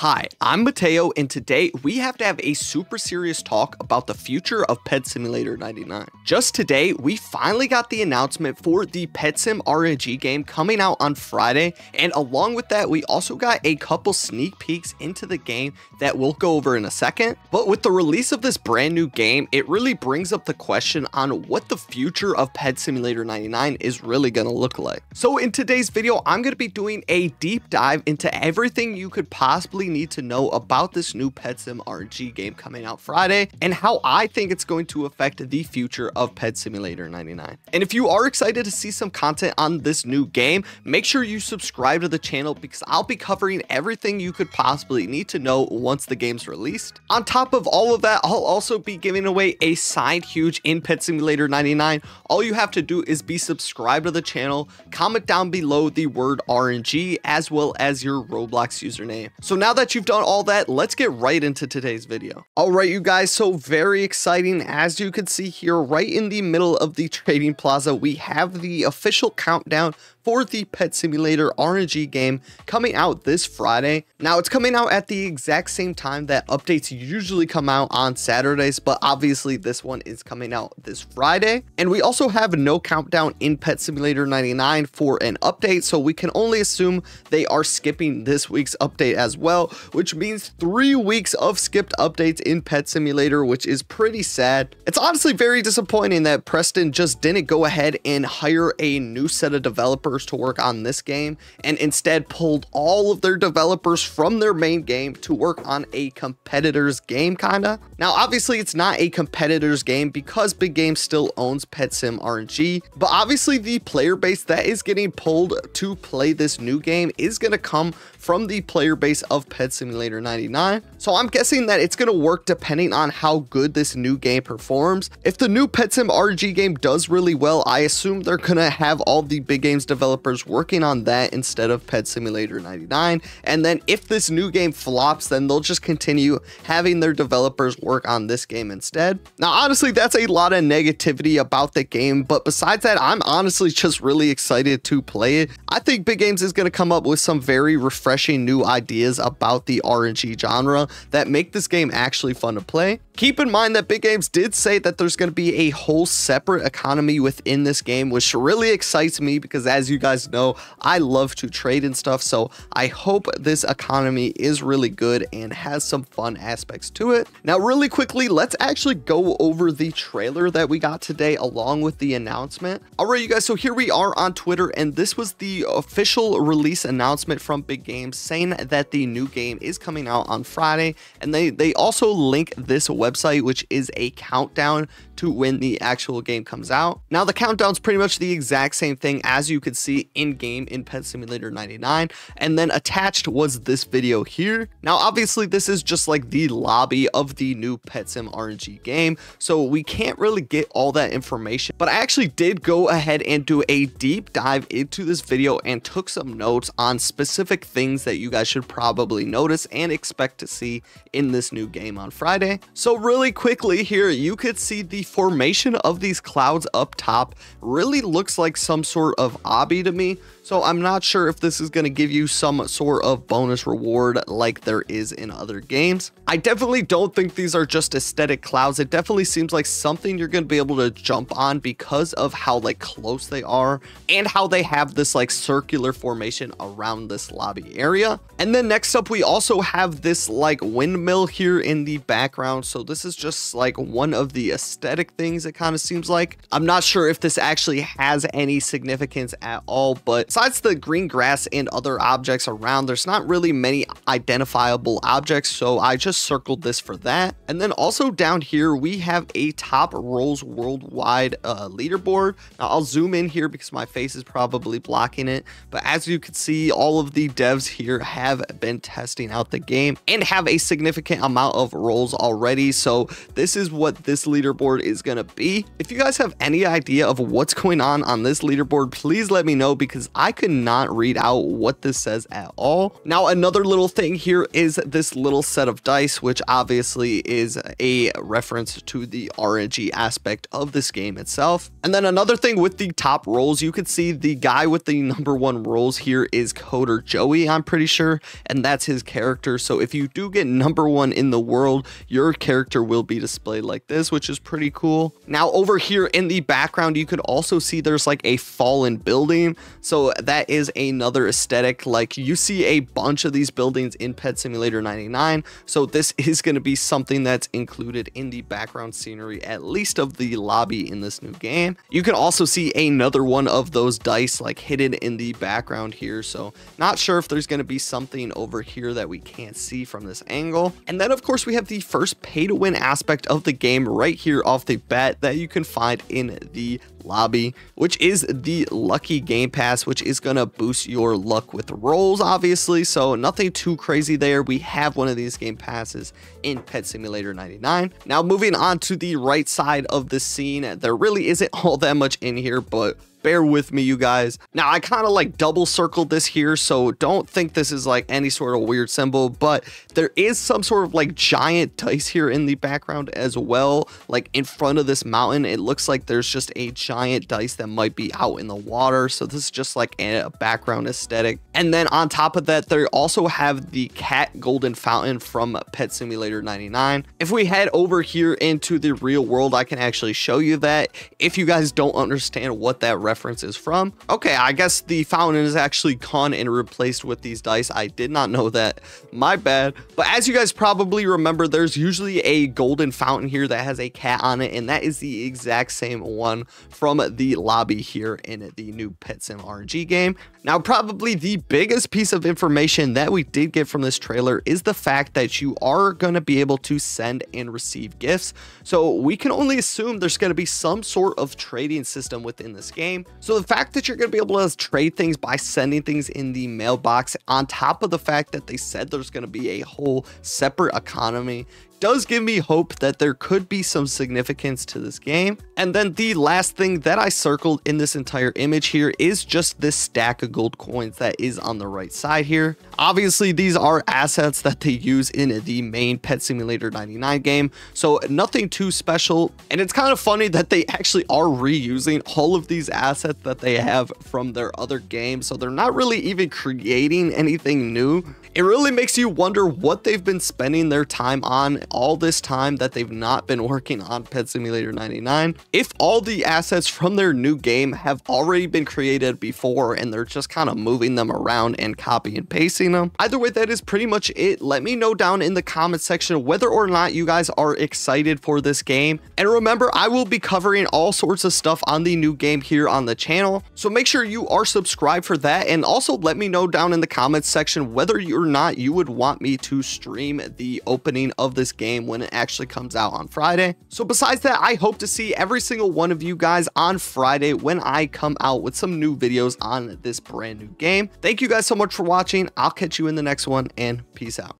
Hi, I'm Mateo, and today we have to have a super serious talk about the future of Pet Simulator 99. Just today, we finally got the announcement for the Pet Sim RNG game coming out on Friday, and along with that, we also got a couple sneak peeks into the game that we'll go over in a second. But with the release of this brand new game, it really brings up the question on what the future of Pet Simulator 99 is really going to look like. So in today's video, I'm going to be doing a deep dive into everything you could possibly need to know about this new Pet Sim RNG game coming out Friday and how I think it's going to affect the future of Pet Simulator 99. And if you are excited to see some content on this new game, make sure you subscribe to the channel because I'll be covering everything you could possibly need to know once the game's released. On top of all of that, I'll also be giving away a side huge in Pet Simulator 99. All you have to do is be subscribed to the channel, comment down below the word RNG as well as your Roblox username. So now now that you've done all that, let's get right into today's video. All right, you guys, so very exciting. As you can see here, right in the middle of the trading plaza, we have the official countdown for the Pet Simulator RNG game coming out this Friday. Now, it's coming out at the exact same time that updates usually come out on Saturdays, but obviously this one is coming out this Friday. And we also have no countdown in Pet Simulator 99 for an update, so we can only assume they are skipping this week's update as well, which means three weeks of skipped updates in Pet Simulator, which is pretty sad. It's honestly very disappointing that Preston just didn't go ahead and hire a new set of developers to work on this game and instead pulled all of their developers from their main game to work on a competitor's game kinda. Now obviously it's not a competitor's game because Big Game still owns Pet Sim RNG, but obviously the player base that is getting pulled to play this new game is going to come from the player base of Pet Simulator 99. So I'm guessing that it's going to work depending on how good this new game performs. If the new Pet Sim RNG game does really well, I assume they're going to have all the big games developers working on that instead of Pet Simulator 99. And then if this new game flops, then they'll just continue having their developers work on this game instead. Now, honestly, that's a lot of negativity about the game. But besides that, I'm honestly just really excited to play it. I think Big Games is going to come up with some very refreshing refreshing new ideas about the RNG genre that make this game actually fun to play. Keep in mind that Big Games did say that there's going to be a whole separate economy within this game, which really excites me because as you guys know, I love to trade and stuff. So I hope this economy is really good and has some fun aspects to it. Now, really quickly, let's actually go over the trailer that we got today along with the announcement. All right, you guys, so here we are on Twitter and this was the official release announcement from Big Games saying that the new game is coming out on Friday. And they, they also link this website which is a countdown to when the actual game comes out. Now, the countdown's pretty much the exact same thing as you could see in game in Pet Simulator 99. And then attached was this video here. Now, obviously, this is just like the lobby of the new Pet Sim RNG game. So we can't really get all that information. But I actually did go ahead and do a deep dive into this video and took some notes on specific things that you guys should probably notice and expect to see in this new game on Friday. So really quickly here, you could see the formation of these clouds up top really looks like some sort of obby to me. So I'm not sure if this is going to give you some sort of bonus reward like there is in other games. I definitely don't think these are just aesthetic clouds. It definitely seems like something you're going to be able to jump on because of how like close they are and how they have this like circular formation around this lobby area. And then next up, we also have this like windmill here in the background. So this is just like one of the aesthetic things it kind of seems like. I'm not sure if this actually has any significance at all, but Besides the green grass and other objects around, there's not really many identifiable objects, so I just circled this for that. And then also down here, we have a top rolls worldwide uh, leaderboard. Now I'll zoom in here because my face is probably blocking it. But as you can see, all of the devs here have been testing out the game and have a significant amount of rolls already. So this is what this leaderboard is going to be. If you guys have any idea of what's going on on this leaderboard, please let me know because I could not read out what this says at all. Now, another little thing here is this little set of dice, which obviously is a reference to the RNG aspect of this game itself. And then another thing with the top rolls, you could see the guy with the number one rolls here is Coder Joey, I'm pretty sure, and that's his character. So if you do get number one in the world, your character will be displayed like this, which is pretty cool. Now over here in the background, you could also see there's like a fallen building. So that is another aesthetic. Like you see a bunch of these buildings in Pet Simulator 99. So this is going to be something that's included in the background scenery, at least of the lobby in this new game. You can also see another one of those dice like hidden in the background here. So not sure if there's going to be something over here that we can't see from this angle. And then of course we have the first pay to win aspect of the game right here off the bat that you can find in the lobby, which is the lucky game pass, which is going to boost your luck with rolls, obviously. So nothing too crazy there. We have one of these game passes in Pet Simulator 99. Now moving on to the right side of the scene, there really isn't all that much in here, but bear with me you guys. Now i kind of like double circled this here so don't think this is like any sort of weird symbol but there is some sort of like giant dice here in the background as well like in front of this mountain. It looks like there's just a giant dice that might be out in the water so this is just like a background aesthetic and then on top of that they also have the cat golden fountain from pet simulator 99 if we head over here into the real world i can actually show you that if you guys don't understand what that reference is from. Okay, I guess the fountain is actually gone and replaced with these dice. I did not know that. My bad. But as you guys probably remember, there's usually a golden fountain here that has a cat on it, and that is the exact same one from the lobby here in the new Pet Sim RNG game. Now, probably the biggest piece of information that we did get from this trailer is the fact that you are going to be able to send and receive gifts. So we can only assume there's going to be some sort of trading system within this game. So the fact that you're going to be able to trade things by sending things in the mailbox on top of the fact that they said there's going to be a whole separate economy does give me hope that there could be some significance to this game. And then the last thing that I circled in this entire image here is just this stack of gold coins that is on the right side here. Obviously, these are assets that they use in the main Pet Simulator 99 game, so nothing too special. And it's kind of funny that they actually are reusing all of these assets that they have from their other games, so they're not really even creating anything new. It really makes you wonder what they've been spending their time on all this time that they've not been working on Pet Simulator 99. If all the assets from their new game have already been created before and they're just kind of moving them around and copy and pasting them. Either way, that is pretty much it. Let me know down in the comment section whether or not you guys are excited for this game. And remember, I will be covering all sorts of stuff on the new game here on the channel. So make sure you are subscribed for that. And also let me know down in the comments section whether or not you would want me to stream the opening of this game when it actually comes out on Friday. So besides that, I hope to see every single one of you guys on Friday when I come out with some new videos on this brand new game. Thank you guys so much for watching. I'll catch you in the next one and peace out.